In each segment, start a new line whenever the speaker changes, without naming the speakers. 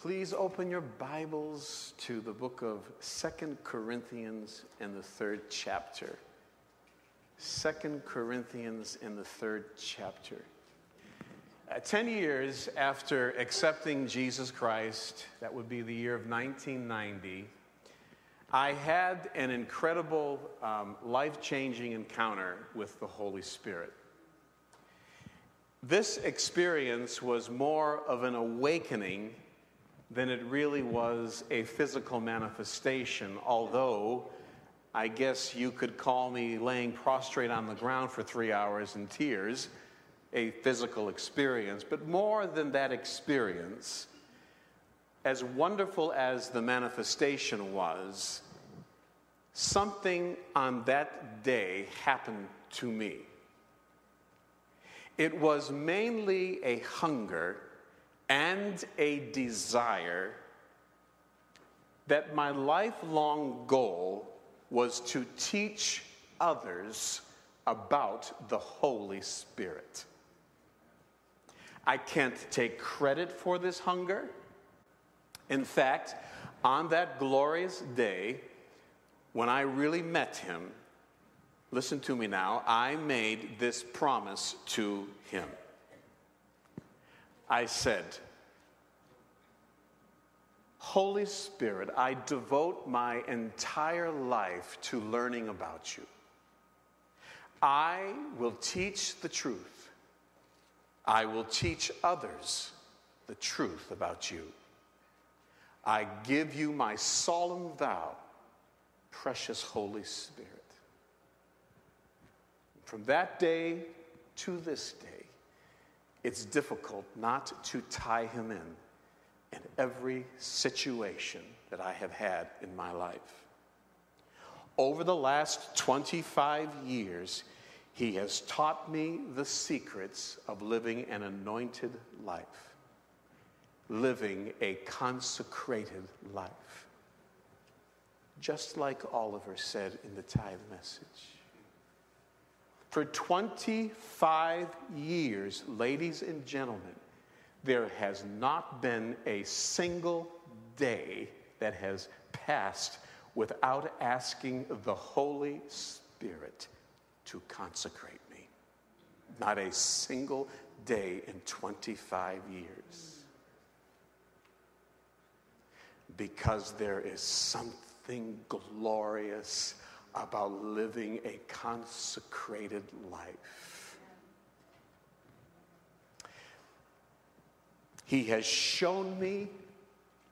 Please open your Bibles to the book of Second Corinthians in the third chapter. Second Corinthians in the third chapter. Uh, Ten years after accepting Jesus Christ, that would be the year of 1990, I had an incredible, um, life changing encounter with the Holy Spirit. This experience was more of an awakening than it really was a physical manifestation, although I guess you could call me laying prostrate on the ground for three hours in tears a physical experience. But more than that experience, as wonderful as the manifestation was, something on that day happened to me. It was mainly a hunger and a desire that my lifelong goal was to teach others about the Holy Spirit. I can't take credit for this hunger. In fact, on that glorious day, when I really met him, listen to me now, I made this promise to him. I said, Holy Spirit, I devote my entire life to learning about you. I will teach the truth. I will teach others the truth about you. I give you my solemn vow, precious Holy Spirit. From that day to this day, it's difficult not to tie him in in every situation that I have had in my life. Over the last 25 years, he has taught me the secrets of living an anointed life, living a consecrated life. Just like Oliver said in the tithe message. For 25 years, ladies and gentlemen, there has not been a single day that has passed without asking the Holy Spirit to consecrate me. Not a single day in 25 years. Because there is something glorious about living a consecrated life. He has shown me,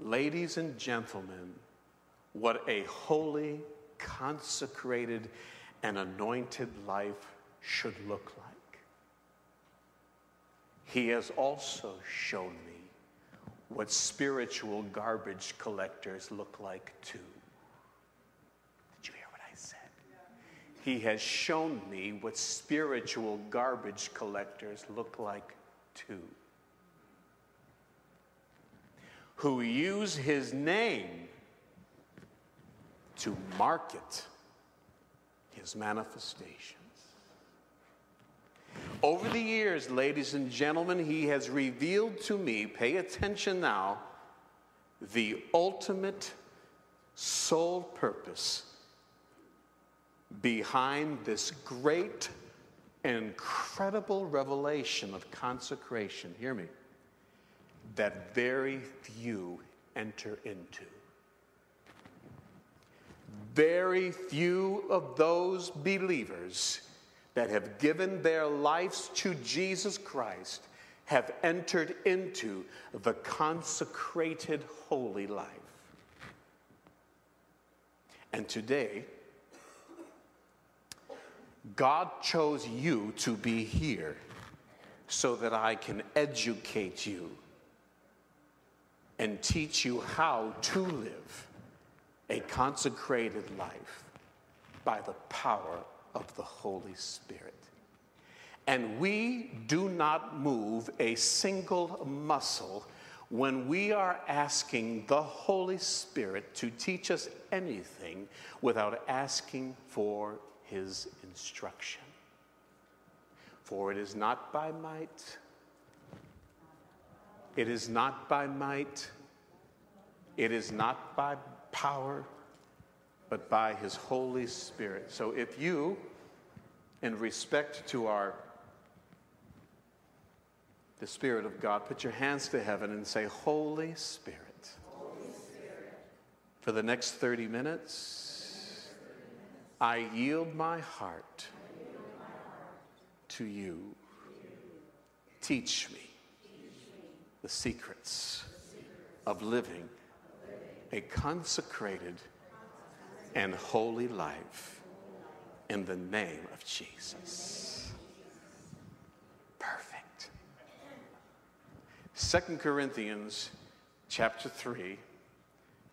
ladies and gentlemen, what a holy, consecrated, and anointed life should look like. He has also shown me what spiritual garbage collectors look like too. He has shown me what spiritual garbage collectors look like too. Who use his name to market his manifestations. Over the years, ladies and gentlemen, he has revealed to me, pay attention now, the ultimate sole purpose behind this great, incredible revelation of consecration, hear me, that very few enter into. Very few of those believers that have given their lives to Jesus Christ have entered into the consecrated holy life. And today, God chose you to be here so that I can educate you and teach you how to live a consecrated life by the power of the Holy Spirit. And we do not move a single muscle when we are asking the Holy Spirit to teach us anything without asking for his instruction. For it is not by might, it is not by might, It is not by power, but by his Holy Spirit. So if you, in respect to our the Spirit of God, put your hands to heaven and say, Holy Spirit, Holy Spirit. for the next 30 minutes, I yield my heart, to you. Teach me, the secrets of living a consecrated and holy life in the name of Jesus. Perfect. Second Corinthians chapter 3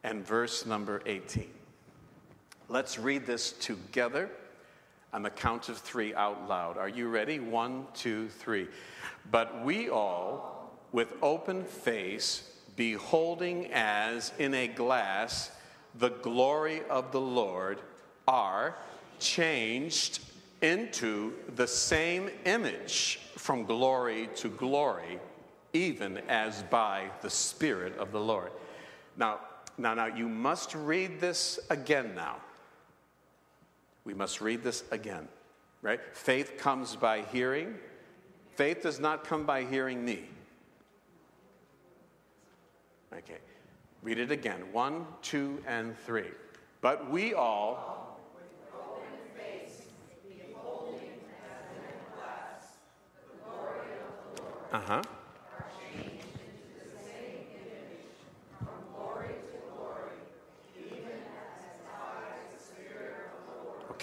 and verse number 18. Let's read this together on the count of three out loud. Are you ready? One, two, three. But we all, with open face, beholding as in a glass the glory of the Lord, are changed into the same image from glory to glory, even as by the Spirit of the Lord. Now, now, now, you must read this again now. We must read this again, right? Faith comes by hearing. Faith does not come by hearing me. Okay. Read it again. One, two, and three. But we all. Uh huh.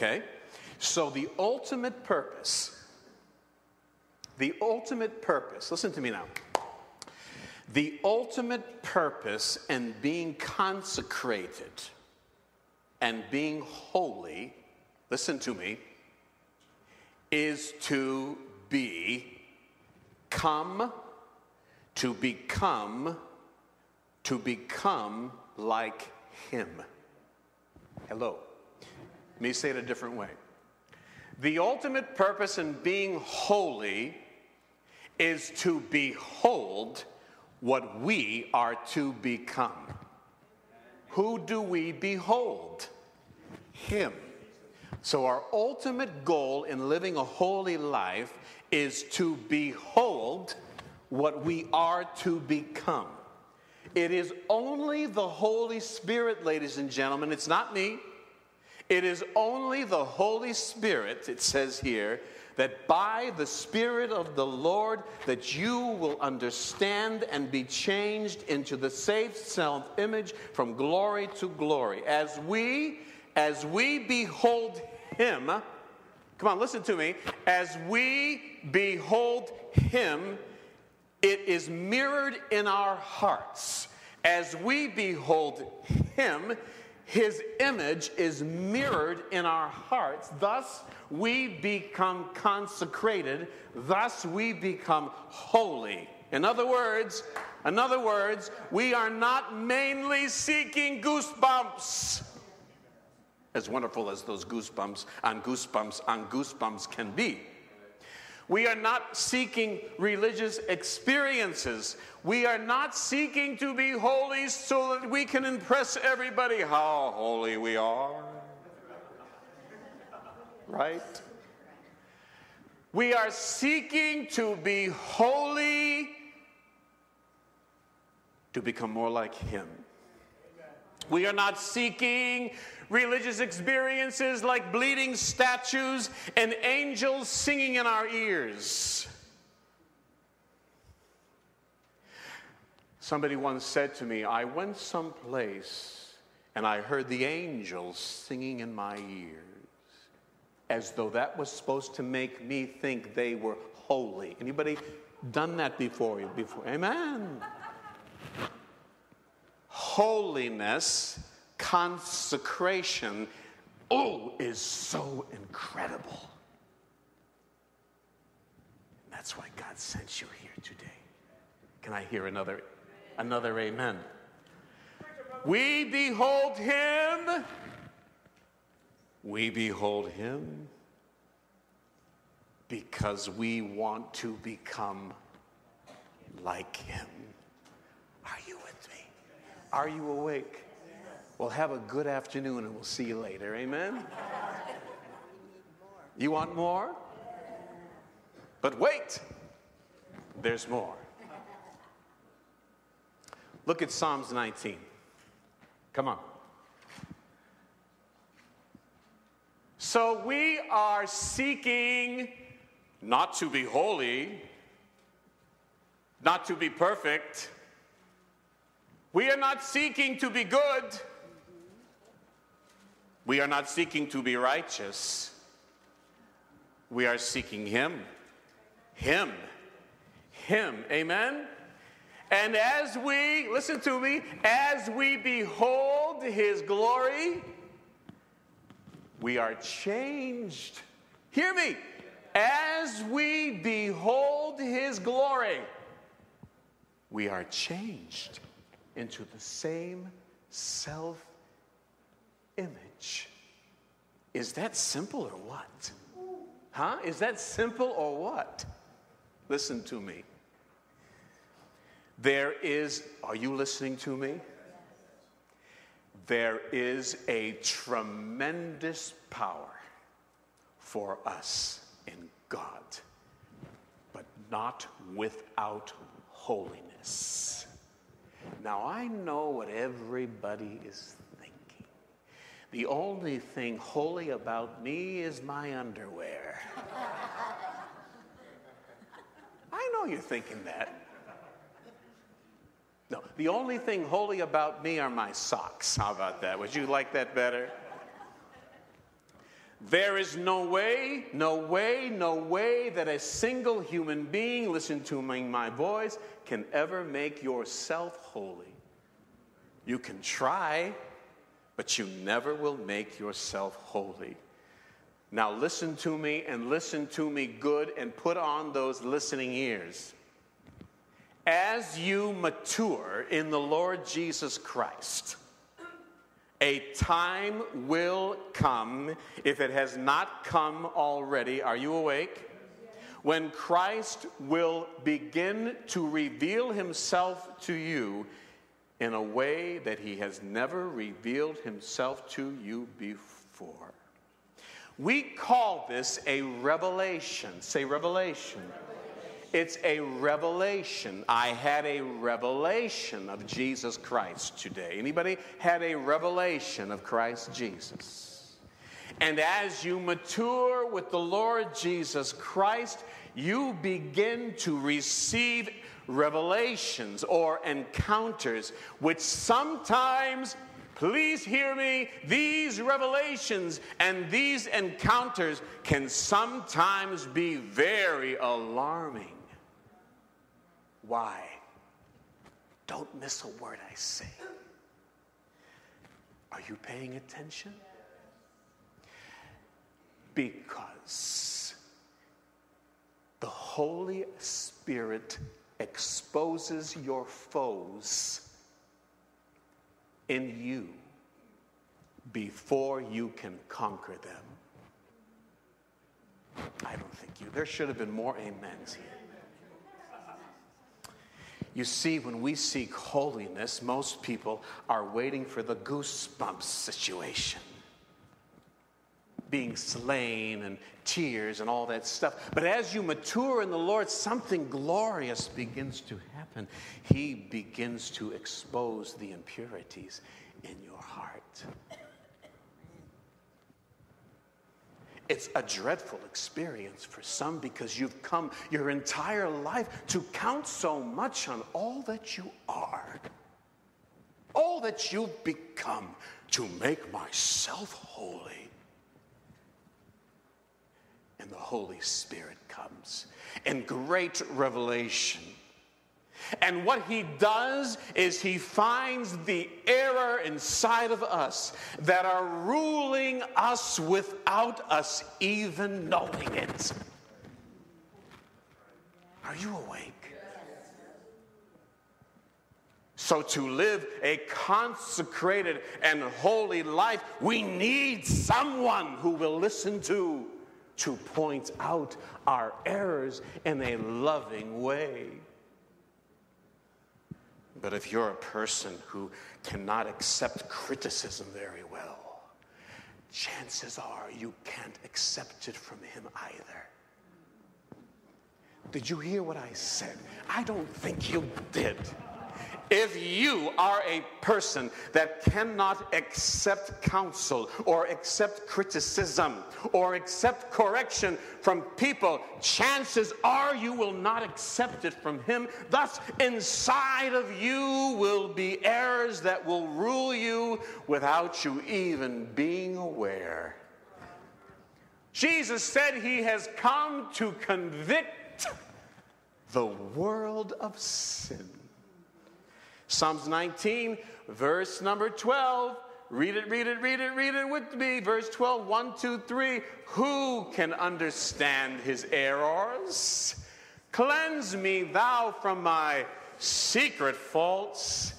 Okay? So the ultimate purpose, the ultimate purpose, listen to me now. The ultimate purpose in being consecrated and being holy, listen to me, is to be come to become to become like him. Hello. Let me say it a different way. The ultimate purpose in being holy is to behold what we are to become. Who do we behold? Him. So, our ultimate goal in living a holy life is to behold what we are to become. It is only the Holy Spirit, ladies and gentlemen, it's not me. It is only the Holy Spirit, it says here, that by the Spirit of the Lord that you will understand and be changed into the safe self-image from glory to glory. As we, as we behold him, come on, listen to me. As we behold him, it is mirrored in our hearts. As we behold him, his image is mirrored in our hearts. Thus, we become consecrated. Thus, we become holy. In other words, in other words, we are not mainly seeking goosebumps. As wonderful as those goosebumps on goosebumps on goosebumps can be. We are not seeking religious experiences. We are not seeking to be holy so that we can impress everybody how holy we are right? We are seeking to be holy, to become more like Him. We are not seeking religious experiences like bleeding statues and angels singing in our ears. Somebody once said to me, I went someplace and I heard the angels singing in my ears as though that was supposed to make me think they were holy. Anybody done that before you before? Amen. Holiness, consecration, oh, is so incredible. That's why God sent you here today. Can I hear another another amen? We behold him we behold him because we want to become like him. Are you? Are you awake? Well, have a good afternoon and we'll see you later. Amen? You want more? But wait, there's more. Look at Psalms 19. Come on. So we are seeking not to be holy, not to be perfect. We are not seeking to be good. We are not seeking to be righteous. We are seeking Him. Him. Him. Amen? And as we, listen to me, as we behold His glory, we are changed. Hear me. As we behold His glory, we are changed into the same self image. Is that simple or what? Huh? Is that simple or what? Listen to me. There is, are you listening to me? There is a tremendous power for us in God, but not without holiness. Now, I know what everybody is thinking. The only thing holy about me is my underwear. I know you're thinking that. No, the only thing holy about me are my socks. How about that? Would you like that better? There is no way, no way, no way that a single human being, listen to my voice, can ever make yourself holy. You can try, but you never will make yourself holy. Now, listen to me and listen to me good and put on those listening ears as you mature in the Lord Jesus Christ, a time will come, if it has not come already. Are you awake? When Christ will begin to reveal himself to you in a way that he has never revealed himself to you before. We call this a revelation. Say revelation. It's a revelation. I had a revelation of Jesus Christ today. Anybody had a revelation of Christ Jesus? And as you mature with the Lord Jesus Christ, you begin to receive revelations or encounters, which sometimes, please hear me, these revelations and these encounters can sometimes be very alarming. Why? Don't miss a word I say. Are you paying attention? Because the Holy Spirit exposes your foes in you before you can conquer them. I don't think you. There should have been more amens here. You see, when we seek holiness, most people are waiting for the goosebumps situation being slain and tears and all that stuff. But as you mature in the Lord, something glorious begins to happen. He begins to expose the impurities in your heart. It's a dreadful experience for some because you've come your entire life to count so much on all that you are, all that you've become to make myself holy. And the Holy Spirit comes in great revelation and what he does is he finds the error inside of us that are ruling us without us even knowing it. Are you awake? So, to live a consecrated and holy life, we need someone who will listen to, to point out our errors in a loving way. But if you're a person who cannot accept criticism very well, chances are you can't accept it from him either. Did you hear what I said? I don't think you did. If you are a person that cannot accept counsel or accept criticism or accept correction from people, chances are you will not accept it from Him. Thus, inside of you will be errors that will rule you without you even being aware. Jesus said He has come to convict the world of sin. Psalms 19, verse number 12. Read it, read it, read it, read it with me. Verse 12, 1, 2, 3. Who can understand his errors? Cleanse me, thou, from my secret faults.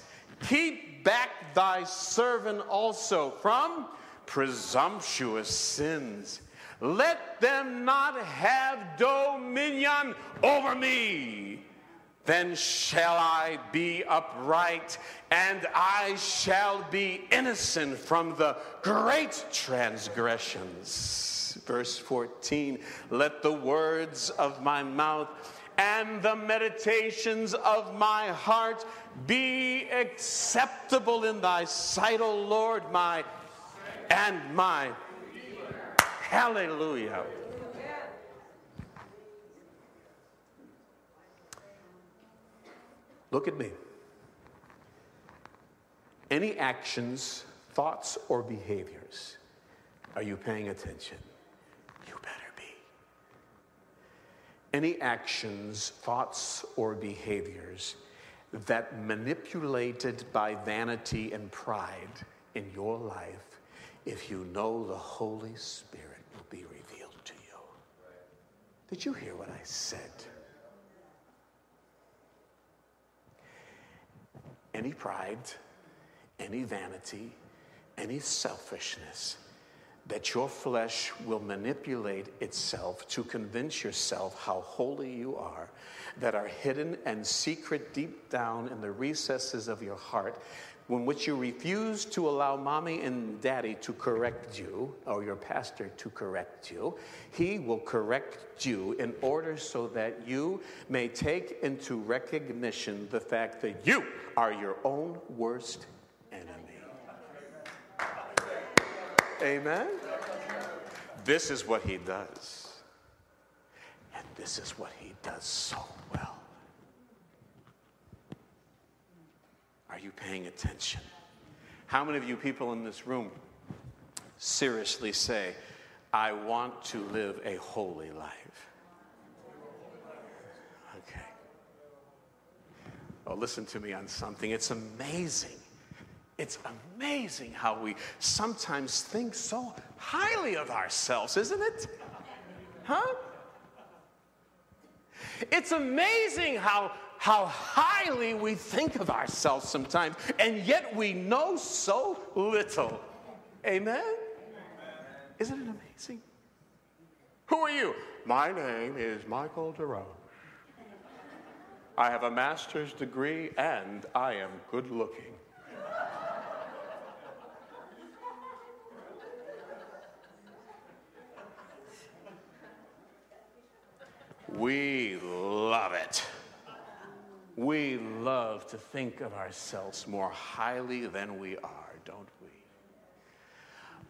Keep back thy servant also from presumptuous sins. Let them not have dominion over me. Then shall I be upright, and I shall be innocent from the great transgressions. Verse 14 Let the words of my mouth and the meditations of my heart be acceptable in thy sight, O Lord, my and my. Hallelujah. Look at me. Any actions, thoughts, or behaviors, are you paying attention? You better be. Any actions, thoughts, or behaviors that manipulated by vanity and pride in your life, if you know the Holy Spirit will be revealed to you. Did you hear what I said? Any pride, any vanity, any selfishness, that your flesh will manipulate itself to convince yourself how holy you are, that are hidden and secret deep down in the recesses of your heart, when which you refuse to allow mommy and daddy to correct you or your pastor to correct you, he will correct you in order so that you may take into recognition the fact that you are your own worst enemy. Amen? This is what he does. And this is what he does so well. Are you paying attention? How many of you people in this room seriously say, I want to live a holy life? Okay. Oh, listen to me on something. It's amazing. It's amazing how we sometimes think so highly of ourselves, isn't it? Huh? It's amazing how how highly we think of ourselves sometimes, and yet we know so little. Amen? Isn't it amazing? Who are you? My name is Michael Desroches. I have a master's degree and I am good looking. We love it. We love to think of ourselves more highly than we are, don't we?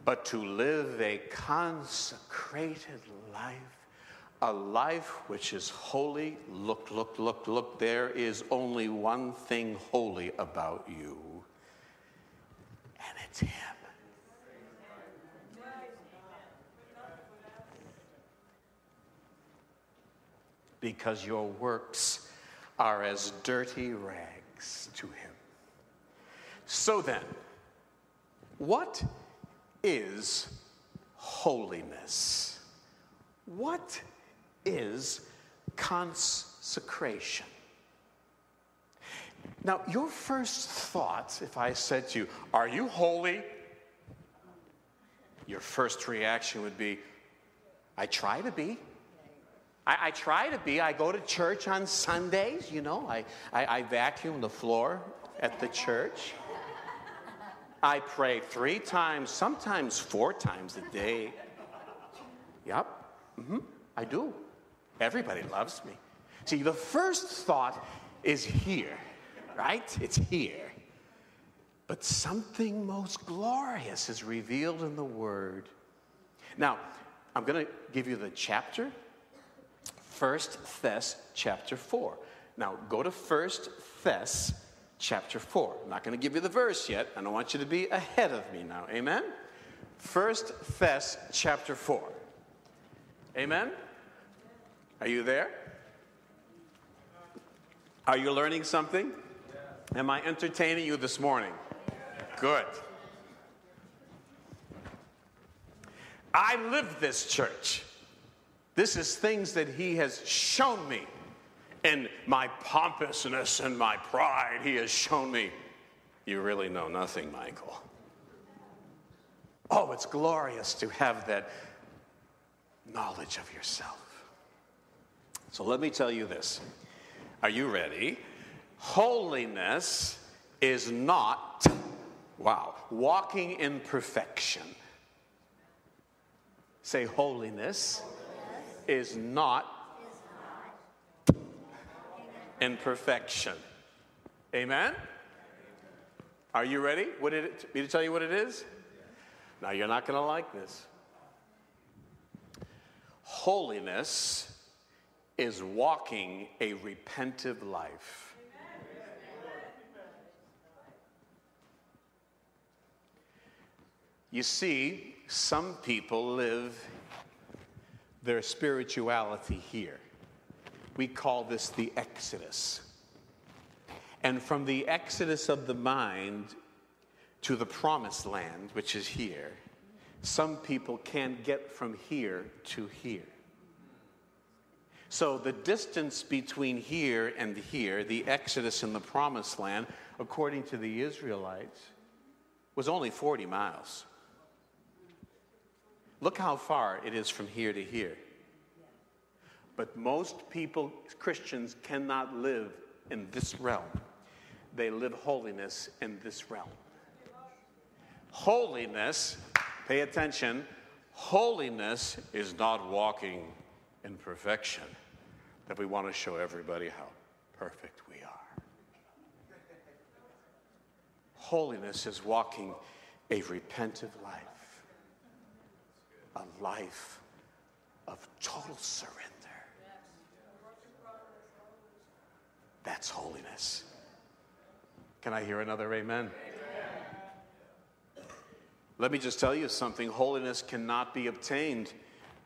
But to live a consecrated life, a life which is holy, look, look, look, look, there is only one thing holy about you, and it's Him. Because your works are as dirty rags to him. So then, what is holiness? What is consecration? Now, your first thought, if I said to you, Are you holy? Your first reaction would be, I try to be. I, I, try to be. I go to church on Sundays, you know. I, I, I, vacuum the floor at the church. I pray three times, sometimes four times a day. Yep, mm-hmm, I do. Everybody loves me. See, the first thought is here, right? It's here. But something most glorious is revealed in the Word. Now, I'm going to give you the chapter, First Thess chapter 4. Now, go to First Thess chapter 4. I'm not going to give you the verse yet. I don't want you to be ahead of me now. Amen? First Thess chapter 4. Amen? Are you there? Are you learning something? Am I entertaining you this morning? Good. I live this church. This is things that he has shown me. In my pompousness and my pride, he has shown me you really know nothing, Michael. Oh, it's glorious to have that knowledge of yourself. So let me tell you this. Are you ready? Holiness is not, wow, walking in perfection. Say, holiness is not in perfection. Amen? Are you ready? What did it, me to tell you what it is? Now, you're not going to like this. Holiness is walking a repentive life. You see, some people live their spirituality here. We call this the exodus. And from the exodus of the mind to the promised land, which is here, some people can't get from here to here. So the distance between here and here, the exodus in the promised land, according to the Israelites, was only 40 miles. Look how far it is from here to here. But most people, Christians, cannot live in this realm. They live holiness in this realm. Holiness, pay attention, holiness is not walking in perfection, that we want to show everybody how perfect we are. Holiness is walking a repentant life a life of total surrender. That's holiness. Can I hear another amen? amen? Let me just tell you something holiness cannot be obtained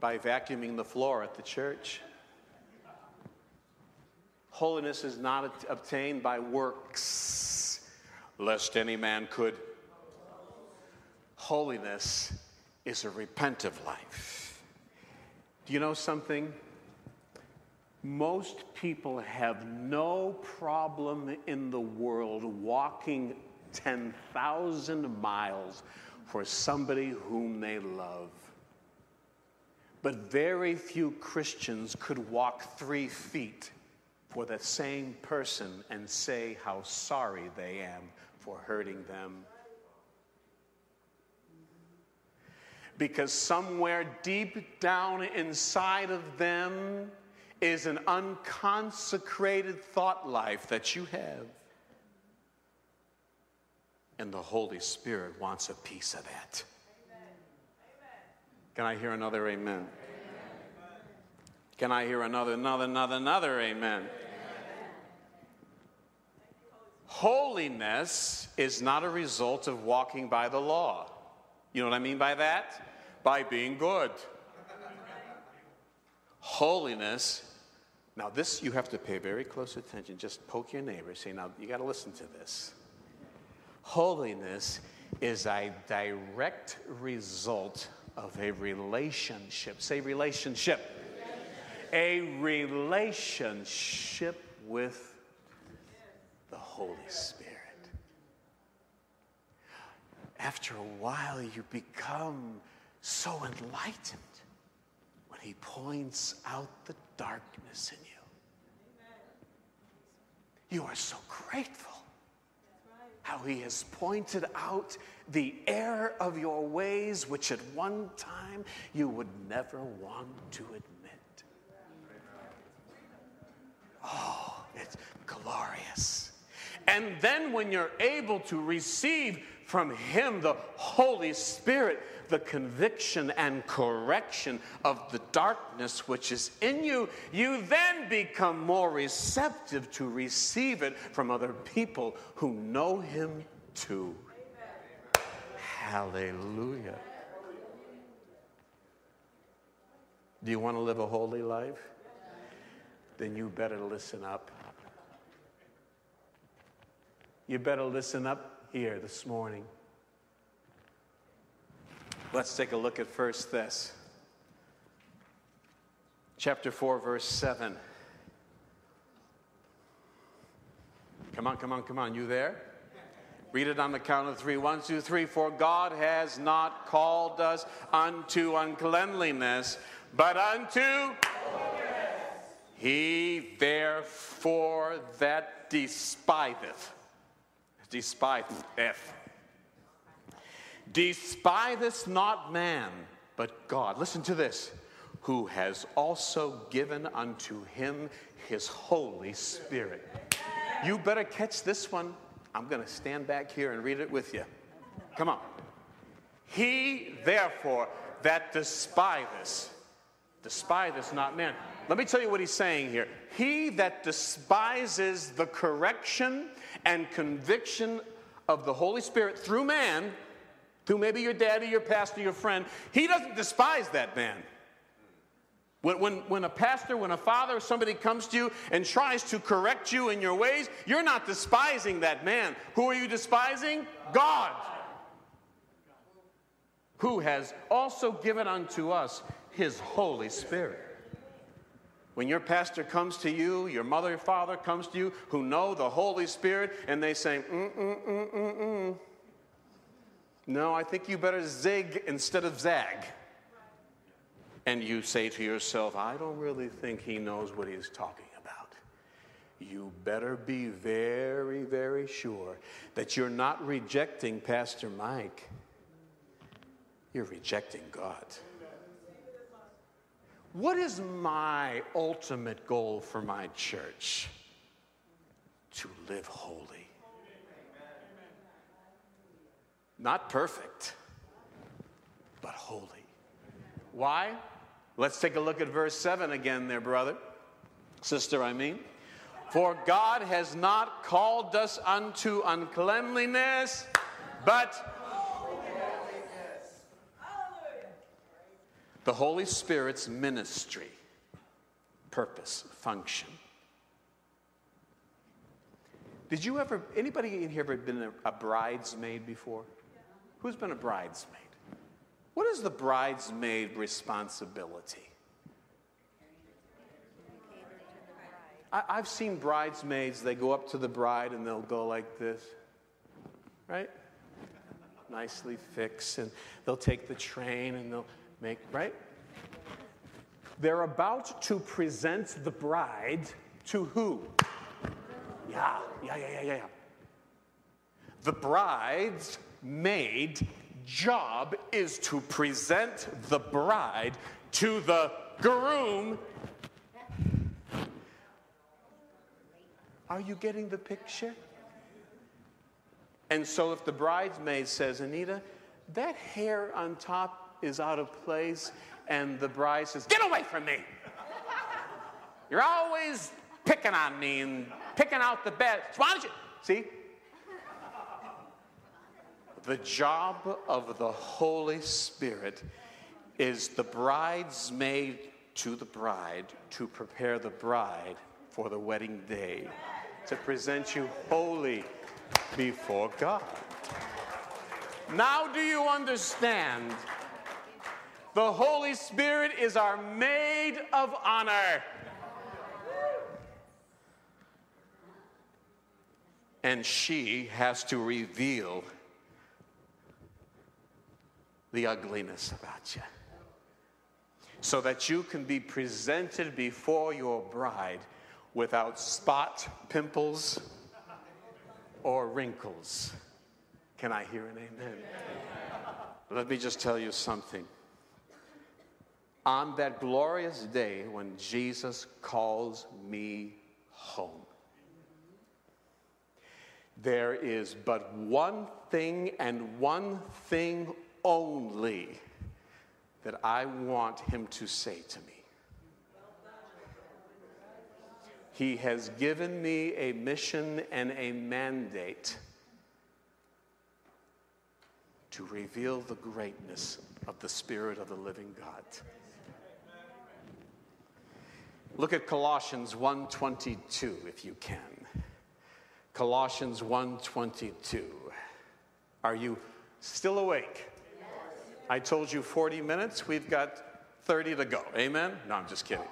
by vacuuming the floor at the church. Holiness is not obtained by works, lest any man could. Holiness is a repentive life. Do you know something? Most people have no problem in the world walking 10,000 miles for somebody whom they love. But very few Christians could walk three feet for the same person and say how sorry they am for hurting them because somewhere deep down inside of them is an unconsecrated thought life that you have. And the Holy Spirit wants a piece of that. Can I hear another amen? amen? Can I hear another, another, another, another amen? amen? Holiness is not a result of walking by the law. You know what I mean by that? by being good. Holiness. Now, this you have to pay very close attention. Just poke your neighbor. Say, now, you got to listen to this. Holiness is a direct result of a relationship. Say, relationship. A relationship with the Holy Spirit. After a while, you become so enlightened when he points out the darkness in you. You are so grateful how he has pointed out the error of your ways, which at one time you would never want to admit. Oh, it's glorious. And then when you're able to receive from Him, the Holy Spirit, the conviction and correction of the darkness which is in you, you then become more receptive to receive it from other people who know Him too. Hallelujah. Do you want to live a holy life? Then you better listen up. You better listen up here Thess morning. Let's take a look at first this. Chapter 4, verse 7. Come on, come on, come on. You there? Read it on the count of three. One, two, three. For God has not called us unto uncleanliness, but unto He therefore that despiseth despiseth. Despiseth not man, but God. Listen to this. Who has also given unto him his Holy Spirit. You better catch this one. I'm going to stand back here and read it with you. Come on. He, therefore, that despiseth, despiseth not man. Let me tell you what he's saying here. He that despises the correction and conviction of the Holy Spirit through man, through maybe your daddy, your pastor, your friend, he doesn't despise that man. When, when, when a pastor, when a father, somebody comes to you and tries to correct you in your ways, you're not despising that man. Who are you despising? God. Who has also given unto us his Holy Spirit. When your pastor comes to you, your mother or father comes to you who know the Holy Spirit, and they say, mm, mm, mm, mm, mm. No, I think you better zig instead of zag. And you say to yourself, I don't really think he knows what he's talking about. You better be very, very sure that you're not rejecting Pastor Mike, you're rejecting God. What is my ultimate goal for my church? To live holy. Not perfect, but holy. Why? Let's take a look at verse 7 again, there, brother. Sister, I mean. For God has not called us unto uncleanliness, but the Holy Spirit's ministry, purpose, function. Did you ever, anybody in here ever been a, a bridesmaid before? Who's been a bridesmaid? What is the bridesmaid responsibility? I, I've seen bridesmaids, they go up to the bride and they'll go like this, right? Nicely fixed, and they'll take the train and they'll make, right? They're about to present the bride to who? Yeah, yeah, yeah, yeah, yeah. The bride's maid job is to present the bride to the groom. Are you getting the picture? And so if the bridesmaid says, Anita, that hair on top is out of place, and the bride says, Get away from me! You're always picking on me and picking out the best. Why don't you? See? The job of the Holy Spirit is the bridesmaid to the bride to prepare the bride for the wedding day, to present you holy before God. Now, do you understand the Holy Spirit is our maid of honor. And she has to reveal the ugliness about you so that you can be presented before your bride without spot, pimples, or wrinkles. Can I hear an amen? Let me just tell you something. On that glorious day when Jesus calls me home, there is but one thing and one thing only that I want him to say to me. He has given me a mission and a mandate to reveal the greatness of the Spirit of the living God. Look at Colossians 1:22 if you can. Colossians 1:22. Are you still awake? I told you 40 minutes. We've got 30 to go. Amen? No, I'm just kidding.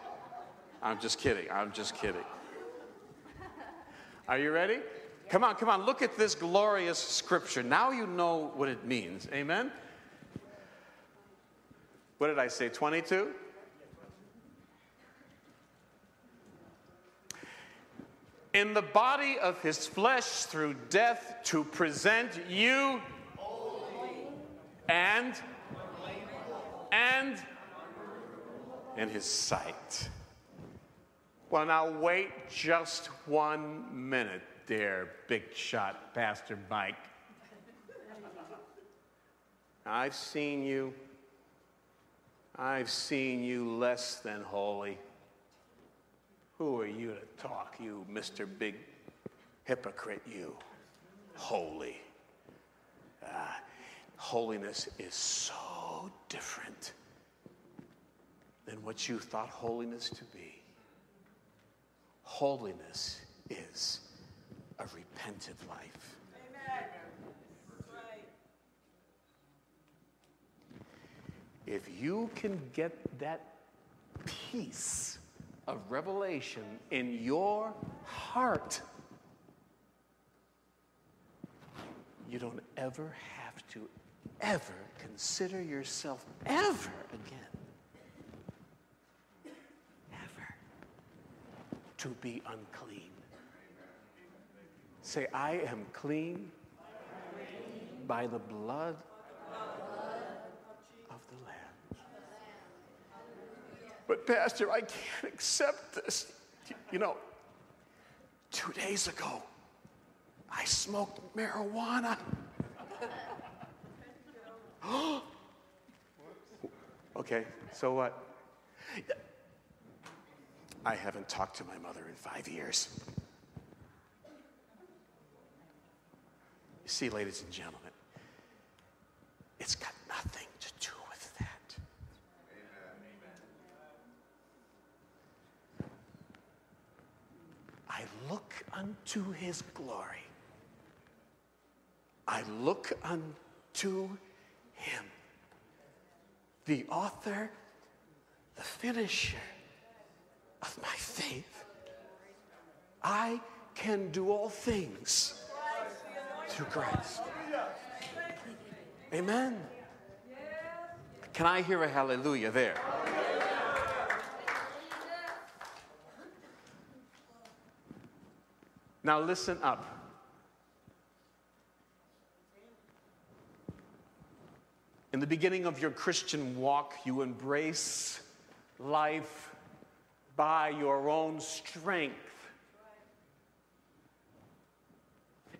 I'm just kidding. I'm just kidding. Are you ready? Come on, come on. Look at this glorious scripture. Now you know what it means. Amen? What did I say? 22? In the body of his flesh through death to present you and and in his sight. Well, now wait just one minute there, big shot Pastor Mike. I've seen you. I've seen you less than holy. Who are you to talk, you Mr. Big Hypocrite, you? Holy. Uh, holiness is so different than what you thought holiness to be. Holiness is a repentant life. If you can get that piece of revelation in your heart, you don't ever have to ever consider yourself ever again, ever, to be unclean. Say, I am clean by the blood But, Pastor, I can't accept this. You know, two days ago, I smoked marijuana. okay, so what? I haven't talked to my mother in five years. You see, ladies and gentlemen, it's got nothing to do look unto his glory. I look unto him, the author, the finisher of my faith. I can do all things through Christ. Amen. Can I hear a hallelujah there? Now, listen up. In the beginning of your Christian walk, you embrace life by your own strength.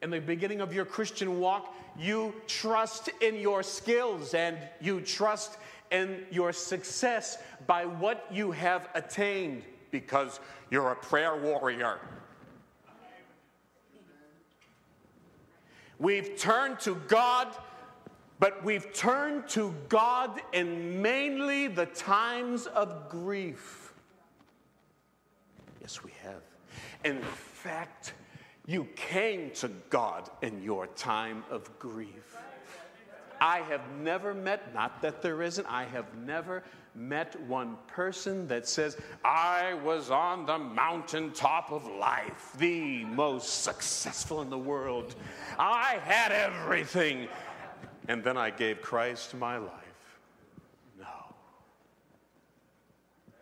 In the beginning of your Christian walk, you trust in your skills and you trust in your success by what you have attained because you're a prayer warrior. We've turned to God, but we've turned to God in mainly the times of grief. Yes, we have. In fact, you came to God in your time of grief. I have never met, not that there isn't, I have never met one person that says, I was on the mountaintop of life, the most successful in the world. I had everything. And then I gave Christ my life. No.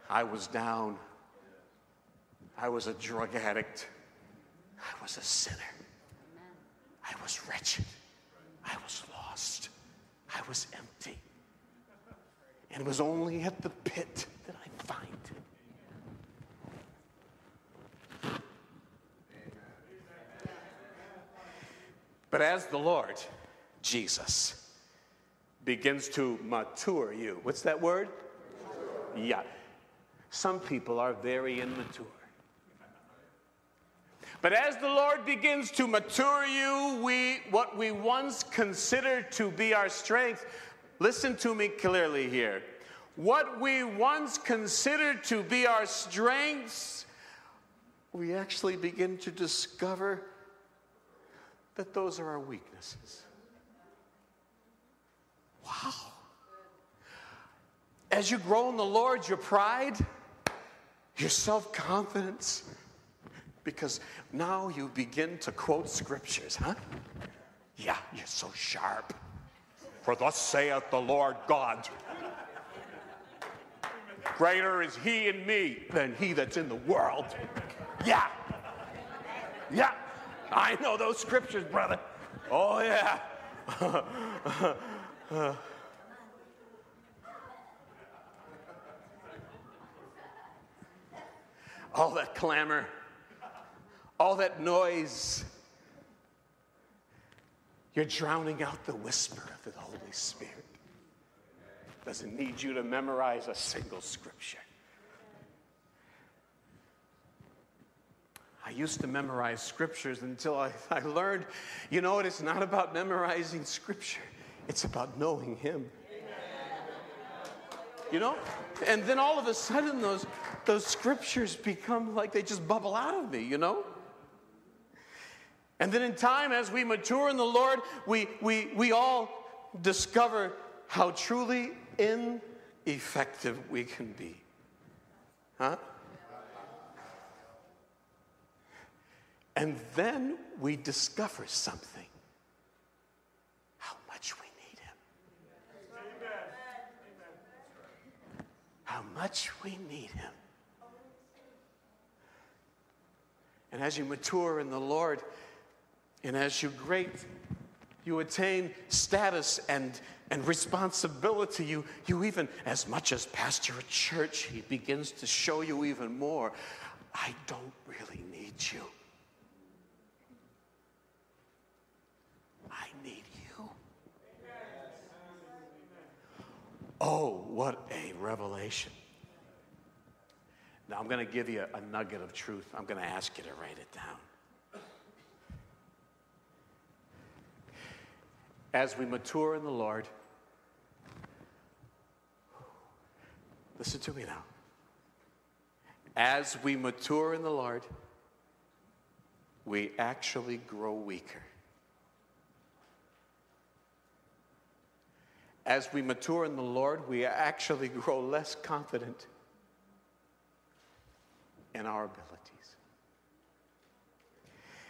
I was down. I was a drug addict. I was a sinner. I was wretched. I was lost. I was empty. And it was only at the pit that I find him. But as the Lord, Jesus, begins to mature you, what's that word? Yeah. Some people are very immature. But as the Lord begins to mature you, we what we once considered to be our strength, listen to me clearly here. What we once considered to be our strengths, we actually begin to discover that those are our weaknesses. Wow. As you grow in the Lord, your pride, your self confidence, because now you begin to quote scriptures, huh? Yeah, you're so sharp. For thus saith the Lord God. Greater is he in me than he that's in the world. Yeah. Yeah. I know those scriptures, brother. Oh, yeah. all that clamor, all that noise. You're drowning out the whisper of the Holy Spirit. Doesn't need you to memorize a single scripture. I used to memorize scriptures until I, I learned, you know what, it's not about memorizing scripture, it's about knowing Him. You know? And then all of a sudden, those, those scriptures become like they just bubble out of me, you know? And then in time, as we mature in the Lord, we, we, we all discover how truly ineffective we can be. Huh? And then we discover something how much we need Him. How much we need Him. And as you mature in the Lord, and as you great, you attain status and, and responsibility. You, you even, as much as pastor a church, he begins to show you even more. I don't really need you. I need you. Oh, what a revelation. Now, I'm going to give you a nugget of truth. I'm going to ask you to write it down. As we mature in the Lord, listen to me now. As we mature in the Lord, we actually grow weaker. As we mature in the Lord, we actually grow less confident in our abilities.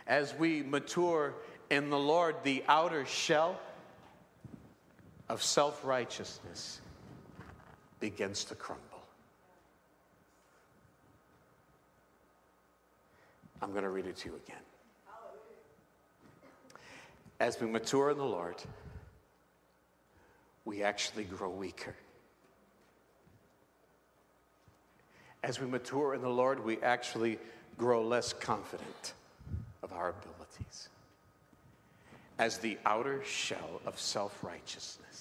As we mature in the Lord, the outer shell of self righteousness begins to crumble. I'm going to read it to you again. As we mature in the Lord, we actually grow weaker. As we mature in the Lord, we actually grow less confident of our abilities. As the outer shell of self righteousness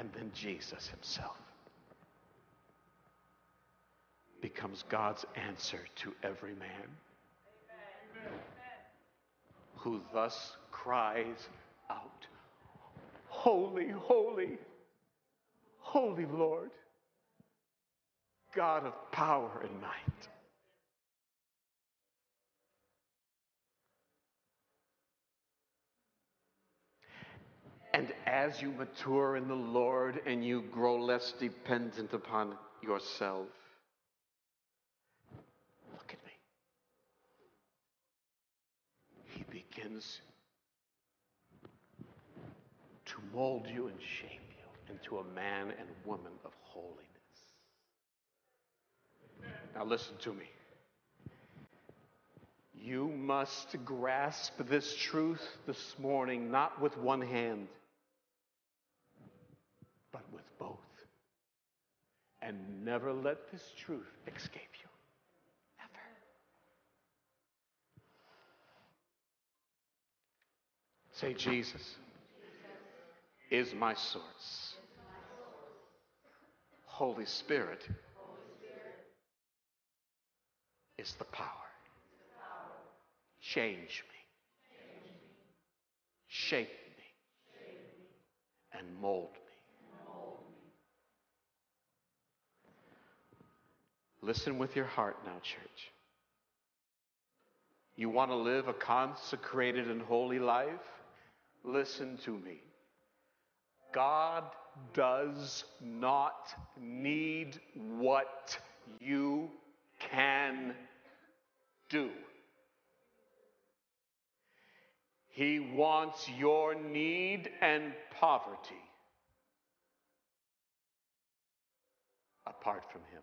And then Jesus himself becomes God's answer to every man who thus cries out, Holy, holy, holy Lord, God of power and might. And as you mature in the Lord and you grow less dependent upon yourself, look at me. He begins to mold you and shape you into a man and woman of holiness. Now, listen to me. You must grasp this truth this morning, not with one hand, but with both. And never let this truth escape you. Never. Say, Jesus is my source. Holy Spirit is the power. Change me, shape me, and mold me. Listen with your heart now, church. You want to live a consecrated and holy life? Listen to me. God does not need what you can do. He wants your need and poverty apart from Him.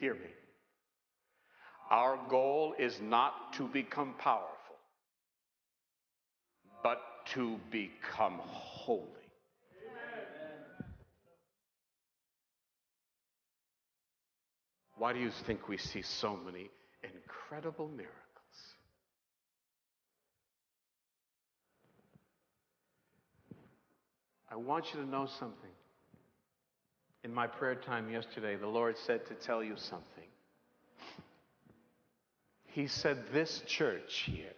Hear me. Our goal is not to become powerful, but to become holy. Why do you think we see so many incredible miracles? I want you to know something. In my prayer time yesterday, the Lord said to tell you something. He said, This church here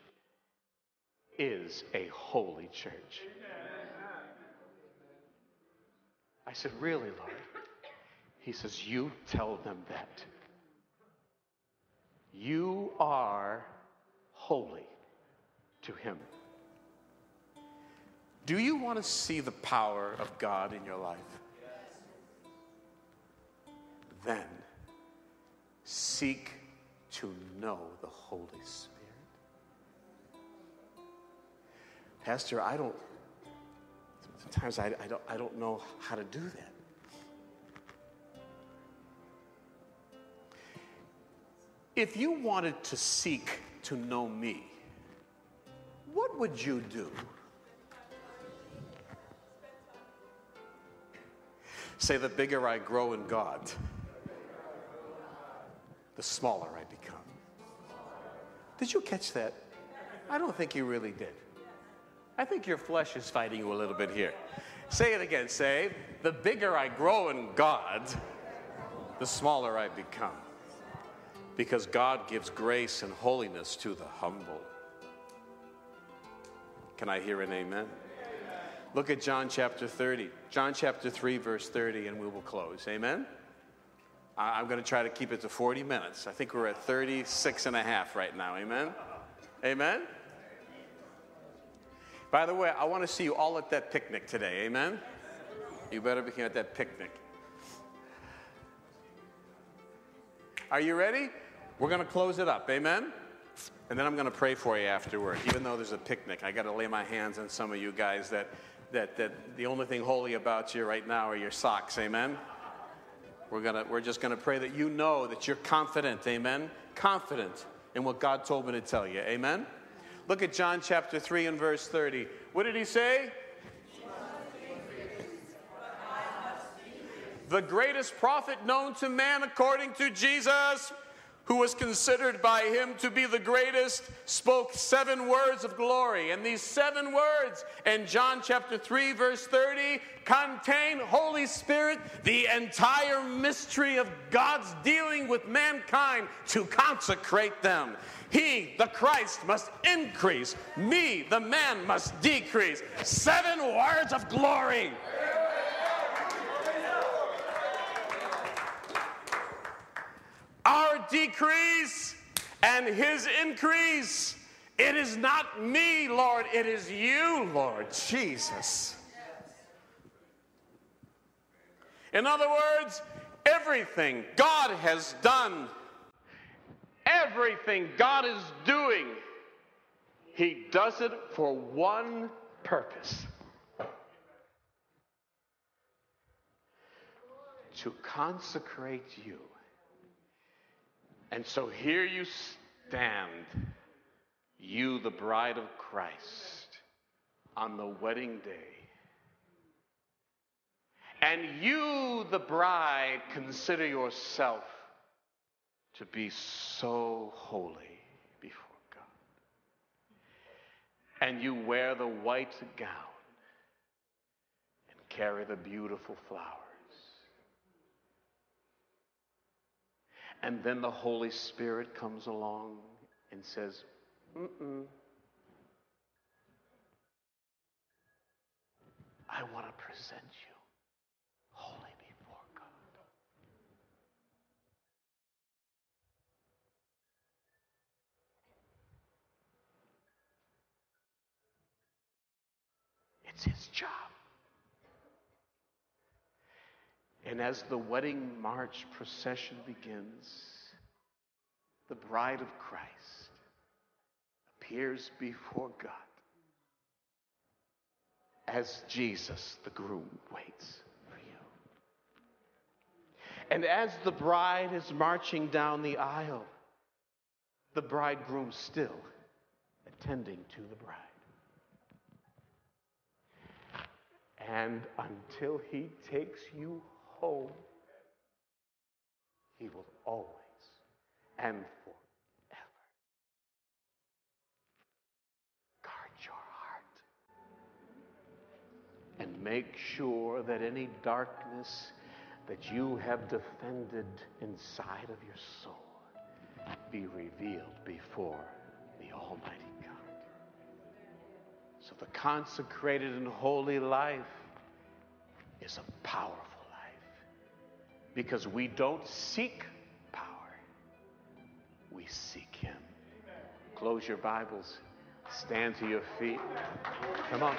is a holy church. I said, Really, Lord? He says, You tell them that. You are holy to Him. Do you want to see the power of God in your life? Then seek to know the Holy Spirit. Pastor, I don't, sometimes I, I, don't, I don't know how to do that. If you wanted to seek to know me, what would you do? Say, the bigger I grow in God, the smaller I become. Did you catch that? I don't think you really did. I think your flesh is fighting you a little bit here. Say it again. Say, the bigger I grow in God, the smaller I become. Because God gives grace and holiness to the humble. Can I hear an amen? Look at John chapter 30. John chapter 3, verse 30, and we will close. Amen? I'm going to try to keep it to 40 minutes. I think we're at 36 and a half right now. Amen? Amen? By the way, I want to see you all at that picnic today. Amen? You better be here at that picnic. Are you ready? We're going to close it up. Amen? And then I'm going to pray for you afterward. Even though there's a picnic, I got to lay my hands on some of you guys that that, that the only thing holy about you right now are your socks. Amen? We're, gonna, we're just going to pray that you know that you're confident. Amen? Confident in what God told me to tell you. Amen? Look at John chapter 3 and verse 30. What did he say? The greatest prophet known to man according to Jesus who was considered by him to be the greatest, spoke seven words of glory. And these seven words in John chapter 3, verse 30, contain Holy Spirit, the entire mystery of God's dealing with mankind to consecrate them. He, the Christ, must increase. Me, the man, must decrease. Seven words of glory. our decrease and his increase. It is not me, Lord, it is you, Lord Jesus. In other words, everything God has done, everything God is doing, He does it for one purpose to consecrate you And so here you stand, you, the bride of Christ, on the wedding day. And you, the bride, consider yourself to be so holy before God. And you wear the white gown and carry the beautiful flowers. And then the Holy Spirit comes along and says, Mm-mm. I want to present you holy before God. It's his job. And as the wedding march procession begins, the bride of Christ appears before God as Jesus, the groom, waits for you. And as the bride is marching down the aisle, the bridegroom still attending to the bride. And until he takes you home, he will always and forever guard your heart and make sure that any darkness that you have defended inside of your soul be revealed before the Almighty God. So the consecrated and holy life is a powerful because we don't seek power, we seek Him. Close your Bibles, stand to your feet. Come on.